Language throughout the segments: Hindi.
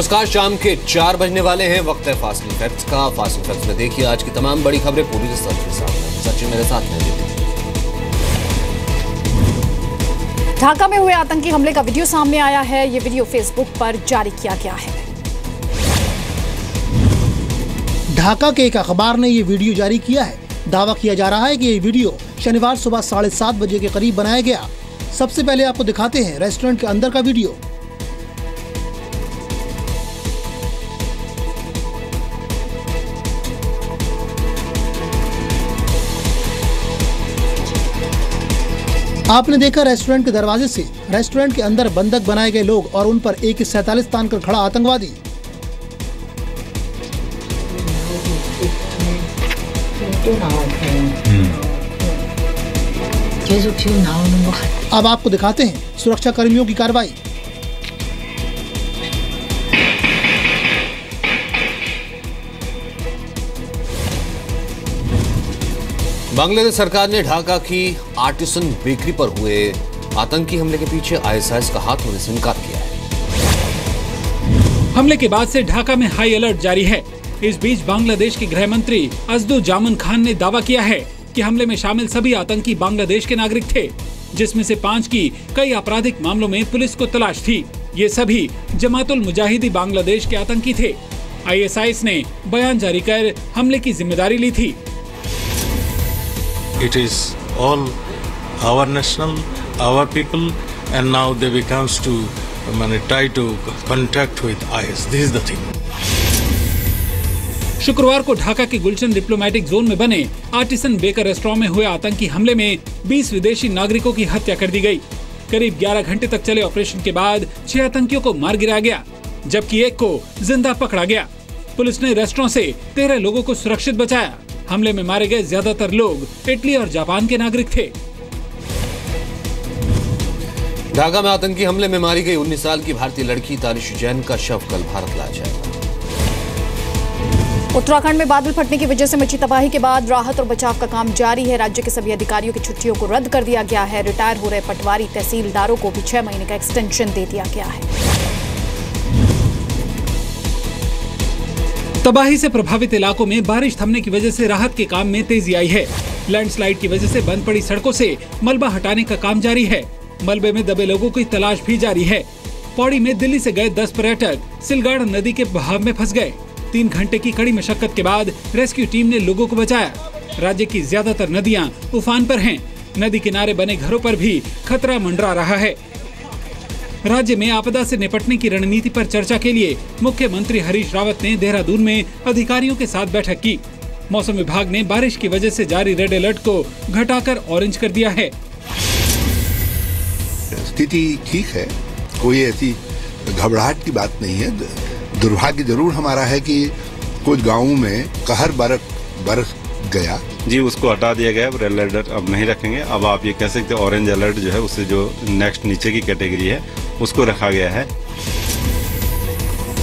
नमस्कार शाम के चार बजने वाले हैं। वक्त है फासली फैक्ट्स का। फासली फैक्ट्स में देखिए आज की तमाम बड़ी खबरें पूरी सच के साथ सचिन मेरे साथ हैं। ढाका में हुए आतंकी हमले का वीडियो सामने आया है। ये वीडियो फेसबुक पर जारी किया गया है। ढाका के एक अखबार ने ये वीडियो जारी किया है। दावा किया जा रहा है कि ये वीडियो शनिवार सुबह साढ़े सात बजे के करीब बनाया गया। सबसे पहले आपको दिखाते हैं रेस्टोरेंट के अंदर का वीडियो। आपने देखा रेस्टोरेंट के दरवाजे से। रेस्टोरेंट के अंदर बंधक बनाए गए लोग और उन पर एक सैतालीस तान कर खड़ा आतंकवादी। हम्म। अब आपको दिखाते हैं सुरक्षा कर्मियों की कार्रवाई। बांग्लादेश सरकार ने ढाका की आर्टिसन बेकरी पर हुए आतंकी हमले के पीछे आईएसआईएस का हाथ होने से इनकार किया है। हमले के बाद से ढाका में हाई अलर्ट जारी है। इस बीच बांग्लादेश के गृह मंत्री अजदु जामन खान ने दावा किया है कि हमले में शामिल सभी आतंकी बांग्लादेश के नागरिक थे, जिसमें से पाँच की कई आपराधिक मामलों में पुलिस को तलाश थी। ये सभी जमातुल मुजाहिदी बांग्लादेश के आतंकी थे। आईएसआईएस ने बयान जारी कर हमले की ज़िम्मेदारी ली थी। It is all our national, our people, and now they becomes to um, try to contact with IS. This is the thing. शुक्रवार को ढाका के गुलशन डिप्लोमेटिक जोन में बने आर्टिसन बेकर रेस्टोरेंट में हुए आतंकी हमले में 20 विदेशी नागरिकों की हत्या कर दी गई। करीब 11 घंटे तक चले ऑपरेशन के बाद छह आतंकियों को मार गिराया गया जबकि एक को ज़िंदा पकड़ा गया पुलिस ने रेस्टोरेंट से तेरह लोगों को सुरक्षित बचाया हमले में मारे गए ज़्यादातर लोग इटली और जापान के नागरिक थे। ढाका में आतंकी हमले में मारी गई 19 साल की भारतीय लड़की तारिश जैन का शव कल भारत लाया जाएगा। उत्तराखंड में बादल फटने की वजह से मची तबाही के बाद राहत और बचाव का काम जारी है। राज्य के सभी अधिकारियों की छुट्टियों को रद्द कर दिया गया है। रिटायर हो रहे पटवारी तहसीलदारों को भी छह महीने का एक्सटेंशन दे दिया गया है। तबाही से प्रभावित इलाकों में बारिश थमने की वजह से राहत के काम में तेज़ी आई है। लैंडस्लाइड की वजह से बंद पड़ी सड़कों से मलबा हटाने का काम जारी है। मलबे में दबे लोगों की तलाश भी जारी है। पौड़ी में दिल्ली से गए 10 पर्यटक सिलगाड़ नदी के बहाव में फंस गए। तीन घंटे की कड़ी मशक्कत के बाद रेस्क्यू टीम ने लोगों को बचाया। राज्य की ज़्यादातर नदियाँ उफान पर हैं। नदी किनारे बने घरों पर भी खतरा मंडरा रहा है। राज्य में आपदा से निपटने की रणनीति पर चर्चा के लिए मुख्यमंत्री हरीश रावत ने देहरादून में अधिकारियों के साथ बैठक की। मौसम विभाग ने बारिश की वजह से जारी रेड अलर्ट को घटाकर ऑरेंज कर दिया है। स्थिति ठीक है। कोई ऐसी घबराहट की बात नहीं है। दुर्भाग्य ज़रूर हमारा है कि कुछ गाँवों में कहर बरस बरस गया। जी उसको हटा दिया गया। रेड अलर्ट अब नहीं रखेंगे। अब आप ये कह सकते हैं ऑरेंज अलर्ट जो है उससे जो नेक्स्ट नीचे की कैटेगरी है उसको रखा गया है।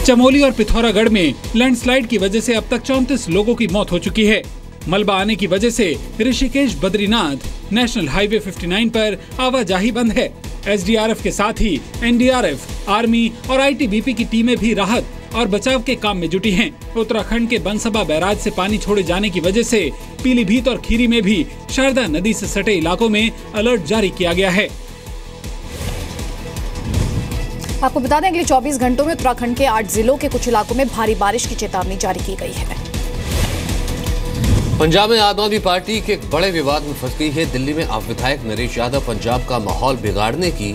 चमोली और पिथौरागढ़ में लैंडस्लाइड की वजह से अब तक चौंतीस लोगों की मौत हो चुकी है। मलबा आने की वजह से ऋषिकेश बद्रीनाथ नेशनल हाईवे 59 पर आवाजाही बंद है। एसडीआरएफ के साथ ही एनडीआरएफ, आर्मी और आईटीबीपी की टीमें भी राहत और बचाव के काम में जुटी हैं। उत्तराखंड के बनसभा बैराज से पानी छोड़े जाने की वजह से पीलीभीत और खीरी में भी शारदा नदी से सटे इलाकों में अलर्ट जारी किया गया है। आपको बता दें अगले 24 घंटों में उत्तराखंड के आठ जिलों के कुछ इलाकों में भारी बारिश की चेतावनी जारी की गई है। पंजाब में आम आदमी पार्टी के एक बड़े विवाद में फंस गई है। दिल्ली में आप विधायक नरेश यादव पंजाब का माहौल बिगाड़ने की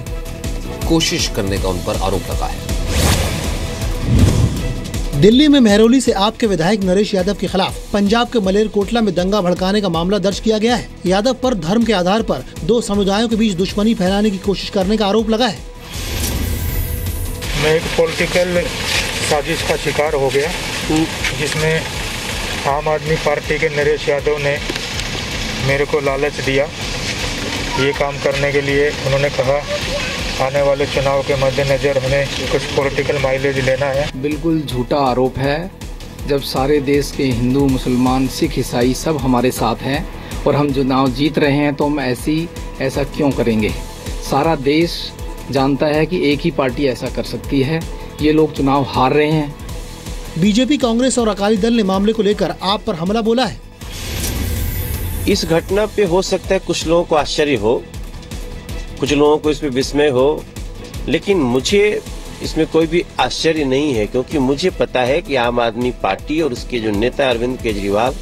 कोशिश करने का उन पर आरोप लगा है दिल्ली में मेहरौली से आपके विधायक नरेश यादव के खिलाफ पंजाब के मलेर कोटला में दंगा भड़काने का मामला दर्ज किया गया है। यादव पर धर्म के आधार पर दो समुदायों के बीच दुश्मनी फैलाने की कोशिश करने का आरोप लगा है। मैं एक पॉलिटिकल साजिश का शिकार हो गया जिसमें आम आदमी पार्टी के नरेश यादव ने मेरे को लालच दिया। ये काम करने के लिए उन्होंने कहा आने वाले चुनाव के मद्देनज़र हमें कुछ पॉलिटिकल माइलेज लेना है। बिल्कुल झूठा आरोप है जब सारे देश के हिंदू मुसलमान सिख ईसाई सब हमारे साथ हैं और हम चुनाव जीत रहे हैं तो हम ऐसी ऐसा क्यों करेंगे? सारा देश जानता है कि एक ही पार्टी ऐसा कर सकती है। ये लोग चुनाव हार रहे हैं। बीजेपी कांग्रेस और अकाली दल ने मामले को लेकर आप पर हमला बोला है। इस घटना पे हो सकता है कुछ लोगों को आश्चर्य हो कुछ लोगों को इसमें विस्मय हो लेकिन मुझे इसमें कोई भी आश्चर्य नहीं है क्योंकि मुझे पता है कि आम आदमी पार्टी और उसके जो नेता अरविंद केजरीवाल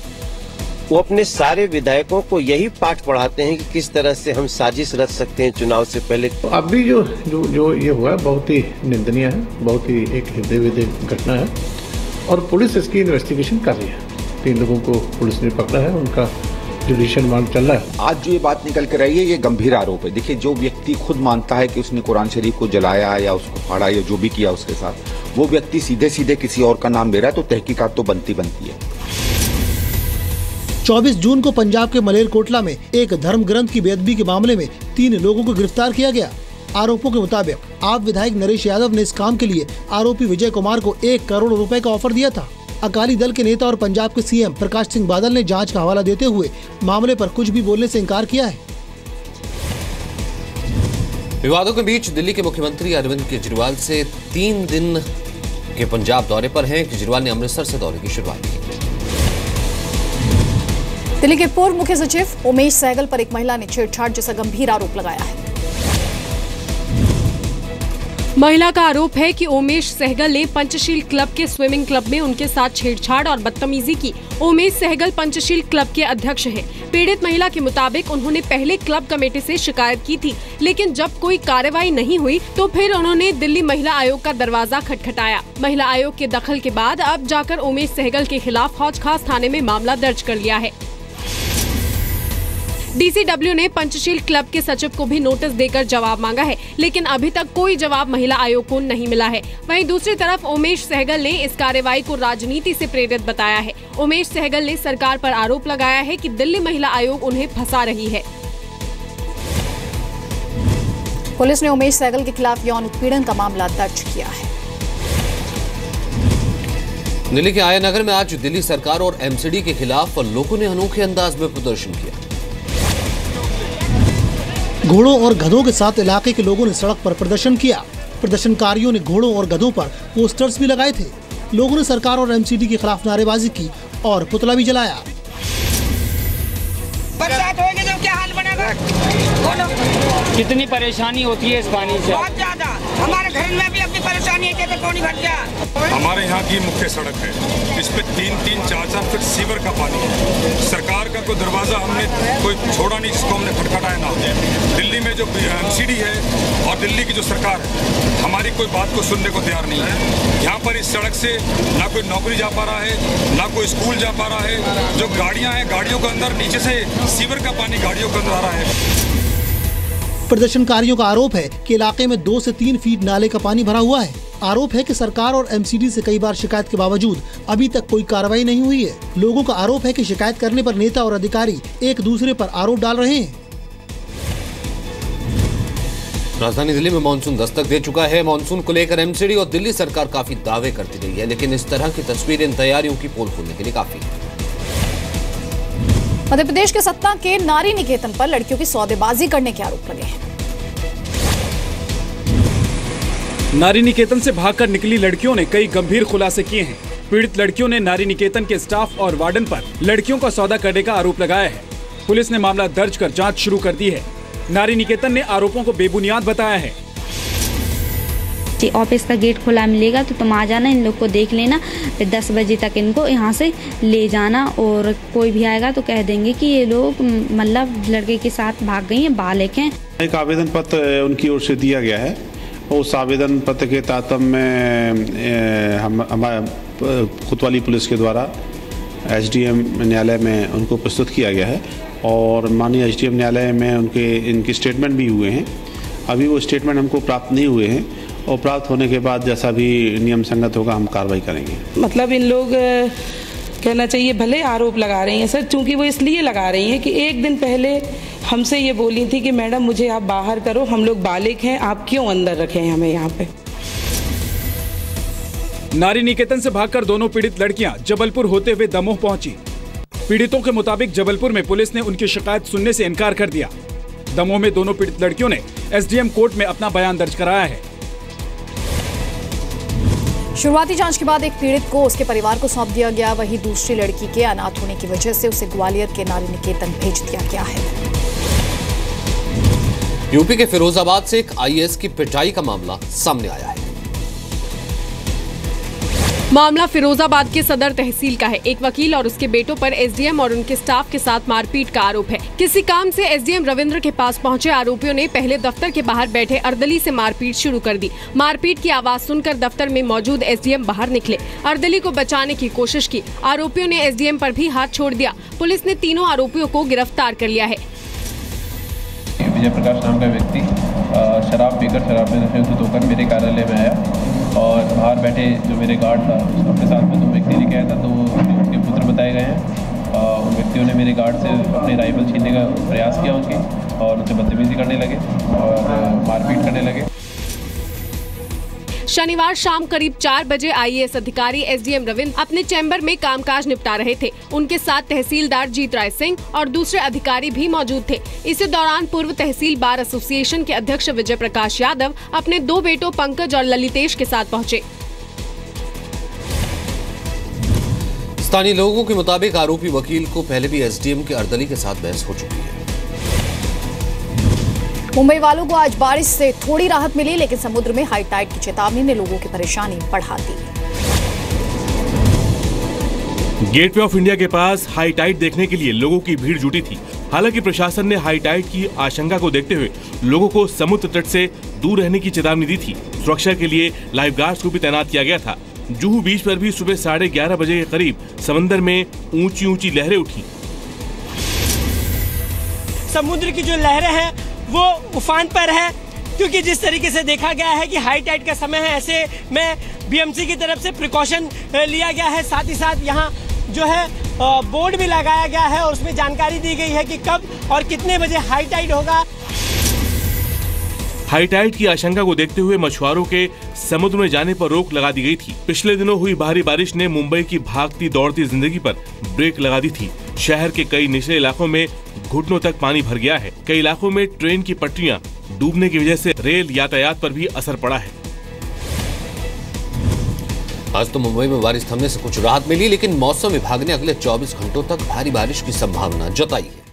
वो अपने सारे विधायकों को यही पाठ पढ़ाते हैं कि किस तरह से हम साजिश रच सकते हैं चुनाव से पहले। तो अभी जो जो जो ये हुआ है बहुत ही निंदनीय है बहुत ही एक हृदय विदय घटना है और पुलिस इसकी इन्वेस्टिगेशन कर रही है। तीन लोगों को पुलिस ने पकड़ा है उनका जुडिशियल मांग चल रहा है। आज जो ये बात निकल कर रही है ये गंभीर आरोप है। देखिए जो व्यक्ति खुद मानता है कि उसने कुरान शरीफ को जलाया या उसको फाड़ा या जो भी किया उसके साथ वो व्यक्ति सीधे सीधे किसी और का नाम ले रहा है तो तहकीकात तो बनती बनती है। 24 जून को पंजाब के मलेरकोटला में एक धर्म ग्रंथ की बेदबी के मामले में तीन लोगों को गिरफ़्तार किया गया। आरोपों के मुताबिक, आप विधायक नरेश यादव ने इस काम के लिए आरोपी विजय कुमार को एक करोड़ रुपए का ऑफ़र दिया था। अकाली दल के नेता और पंजाब के सीएम प्रकाश सिंह बादल ने जाँच का हवाला देते हुए मामले पर कुछ भी बोलने से इनकार किया है। विवादों के बीच दिल्ली के मुख्यमंत्री अरविंद केजरीवाल से तीन दिन के पंजाब दौरे पर हैं। केजरीवाल ने अमृतसर से दौरे की शुरुआत की। दिल्ली के पूर्व मुख्य सचिव उमेश सहगल पर एक महिला ने छेड़छाड़ जैसा गंभीर आरोप लगाया है। महिला का आरोप है कि ओमेश सहगल ने पंचशील क्लब के स्विमिंग क्लब में उनके साथ छेड़छाड़ और बदतमीजी की। ओमेश सहगल पंचशील क्लब के अध्यक्ष हैं। पीड़ित महिला के मुताबिक उन्होंने पहले क्लब कमेटी से शिकायत की थी, लेकिन जब कोई कार्रवाई नहीं हुई तो फिर उन्होंने दिल्ली महिला आयोग का दरवाज़ा खटखटाया। महिला आयोग के दखल के बाद अब जाकर उमेश सहगल के खिलाफ हौज खास थाने में मामला दर्ज कर लिया है। डीसीडब्ल्यू ने पंचशील क्लब के सचिव को भी नोटिस देकर जवाब मांगा है लेकिन अभी तक कोई जवाब महिला आयोग को नहीं मिला है। वहीं दूसरी तरफ़ उमेश सहगल ने इस कार्यवाही को राजनीति से प्रेरित बताया है। उमेश सहगल ने सरकार पर आरोप लगाया है कि दिल्ली महिला आयोग उन्हें फंसा रही है। पुलिस ने उमेश सहगल के खिलाफ यौन उत्पीड़न का मामला दर्ज किया है। दिल्ली के आया नगर में आज दिल्ली सरकार और एमसीडी के खिलाफ लोगों ने अनोखे अंदाज में प्रदर्शन किया। घोड़ों और गधों के साथ इलाके के लोगों ने सड़क पर प्रदर्शन किया। प्रदर्शनकारियों ने घोड़ों और गधों पर पोस्टर्स भी लगाए थे। लोगों ने सरकार और एमसीडी के खिलाफ नारेबाजी की और पुतला भी जलाया। बरसात होगी तो क्या हाल बनेगा? कितनी परेशानी होती है इस पानी से? बहुत ज़्यादा। हमारे घर में भी अपनी परेशानी है कि पानी भर गया हमारे यहाँ की मुख्य सड़क है। इस पे तीन तीन, चार चार फीट सीवर का पानी है। सरकार का कोई दरवाज़ा हमने कोई छोड़ा नहीं जिसको हमने खटखटाया ना। दिल्ली में जो एमसीडी है और दिल्ली की जो सरकार है, हमारी कोई बात को सुनने को तैयार नहीं है। यहाँ पर इस सड़क से ना कोई नौकरी जा पा रहा है, ना कोई स्कूल जा पा रहा है। जो गाड़ियाँ हैं, गाड़ियों के अंदर नीचे से सीवर का पानी गाड़ियों के अंदर आ रहा है। प्रदर्शनकारियों का आरोप है कि इलाके में दो से तीन फीट नाले का पानी भरा हुआ है। आरोप है कि सरकार और एमसीडी से कई बार शिकायत के बावजूद अभी तक कोई कार्रवाई नहीं हुई है। लोगों का आरोप है कि शिकायत करने पर नेता और अधिकारी एक दूसरे पर आरोप डाल रहे हैं। राजधानी दिल्ली में मानसून दस्तक दे चुका है। मानसून को लेकर एमसीडी और दिल्ली सरकार काफ़ी दावे करती रही है, लेकिन इस तरह की तस्वीरें इन तैयारियों की पोल खोलने के लिए काफ़ी है। मध्य प्रदेश के सत्ता के नारी निकेतन पर लड़कियों की सौदेबाजी करने के आरोप लगे हैं। नारी निकेतन से भागकर निकली लड़कियों ने कई गंभीर खुलासे किए हैं। पीड़ित लड़कियों ने नारी निकेतन के स्टाफ और वार्डन पर लड़कियों का सौदा करने का आरोप लगाया है। पुलिस ने मामला दर्ज कर जाँच शुरू कर दी है। नारी निकेतन ने आरोपों को बेबुनियाद बताया है। ऑफ़िस का गेट खुला मिलेगा तो तुम आ जाना, इन लोग को देख लेना, फिर दस बजे तक इनको यहाँ से ले जाना, और कोई भी आएगा तो कह देंगे कि ये लोग मतलब लड़के के साथ भाग गई हैं, बालिक हैं। एक आवेदन पत्र उनकी ओर से दिया गया है। उस आवेदन पत्र के तातम में हम हमारे कोतवाली पुलिस के द्वारा एसडीएम न्यायालय में उनको प्रस्तुत किया गया है, और माननीय एसडीएम न्यायालय में उनके, इनके स्टेटमेंट भी हुए हैं। अभी वो स्टेटमेंट हमको प्राप्त नहीं हुए हैं और प्राप्त होने के बाद जैसा भी नियम संगत होगा हम कार्रवाई करेंगे। मतलब इन लोग कहना चाहिए भले आरोप लगा रही हैं सर क्योंकि वो इसलिए लगा रही हैं कि एक दिन पहले हमसे ये बोली थी कि मैडम मुझे आप बाहर करो हम लोग बालिक हैं आप क्यों अंदर रखें हमें यहाँ पे? नारी निकेतन से भागकर दोनों पीड़ित लड़कियाँ जबलपुर होते हुए दमोह पहुँची। पीड़ितों के मुताबिक जबलपुर में पुलिस ने उनकी शिकायत सुनने से इनकार कर दिया। दमोह में दोनों पीड़ित लड़कियों ने एसडीएम कोर्ट में अपना बयान दर्ज कराया है। शुरुआती जाँच के बाद एक पीड़ित को उसके परिवार को सौंप दिया गया। वहीं दूसरी लड़की के अनाथ होने की वजह से उसे ग्वालियर के नारी निकेतन भेज दिया गया है। यूपी के फिरोजाबाद से एक आईएएस की पिटाई का मामला सामने आया है। मामला फिरोजाबाद के सदर तहसील का है। एक वकील और उसके बेटों पर एसडीएम और उनके स्टाफ के साथ मारपीट का आरोप है। किसी काम से एसडीएम रविंद्र के पास पहुँचे आरोपियों ने पहले दफ्तर के बाहर बैठे अर्दली से मारपीट शुरू कर दी। मारपीट की आवाज़ सुनकर दफ्तर में मौजूद एसडीएम बाहर निकले। अर्दली को बचाने की कोशिश की। आरोपियों ने एसडीएम पर भी हाथ छोड़ दिया। पुलिस ने तीनों आरोपियों को गिरफ़्तार कर लिया है। विजय प्रकाश नाम का व्यक्ति शराब पीकर शराब में मेरे कार्यालय में आया। और बाहर बैठे जो मेरे गार्ड था उसके साथ में दो व्यक्ति लेके आया था तो वो उसके पुत्र बताए गए हैं। उन व्यक्तियों ने मेरे गार्ड से अपने राइफल छीनने का प्रयास किया उनके और उनसे बदतमीजी करने लगे और मारपीट करने लगे। शनिवार शाम करीब चार बजे आईएएस अधिकारी एसडीएम रविंद्र अपने चैम्बर में कामकाज निपटा रहे थे। उनके साथ तहसीलदार जीत राय सिंह और दूसरे अधिकारी भी मौजूद थे। इसी दौरान पूर्व तहसील बार एसोसिएशन के अध्यक्ष विजय प्रकाश यादव अपने दो बेटों पंकज और ललितेश के साथ पहुँचे। स्थानीय लोगों के मुताबिक आरोपी वकील को पहले भी एसडीएम के अर्दली के साथ बहस हो चुकी है। मुंबई वालों को आज बारिश से थोड़ी राहत मिली लेकिन समुद्र में हाई टाइड की चेतावनी ने लोगों की परेशानी बढ़ा दी। गेटवे ऑफ़ इंडिया के पास हाई टाइड देखने के लिए लोगों की भीड़ जुटी थी। हालाँकि प्रशासन ने हाई टाइड की आशंका को देखते हुए लोगों को समुद्र तट से दूर रहने की चेतावनी दी थी। सुरक्षा के लिए लाइफ गार्ड्स को भी तैनात किया गया था। जुहू बीच पर भी सुबह साढ़े ग्यारह बजे के करीब समंदर में ऊँची ऊँची लहरें उठी। समुद्र की जो लहरें हैं वो उफान पर है, क्योंकि जिस तरीके से देखा गया है कि हाई टाइड का समय है, ऐसे में बीएमसी की तरफ़ से प्रिकॉशन लिया गया है। साथ ही साथ यहाँ जो है बोर्ड भी लगाया गया है और उसमें जानकारी दी गई है कि कब और कितने बजे हाई टाइड होगा। हाई टाइड की आशंका को देखते हुए मछुआरों के समुद्र में जाने पर रोक लगा दी गई थी। पिछले दिनों हुई भारी बारिश ने मुंबई की भागती दौड़ती ज़िंदगी पर ब्रेक लगा दी थी। शहर के कई निचले इलाकों में घुटनों तक पानी भर गया है। कई इलाकों में ट्रेन की पटरियाँ डूबने की वजह से रेल यातायात पर भी असर पड़ा है। आज तो मुंबई में बारिश थमने से कुछ राहत मिली, लेकिन मौसम विभाग ने अगले 24 घंटों तक भारी बारिश की संभावना जताई है।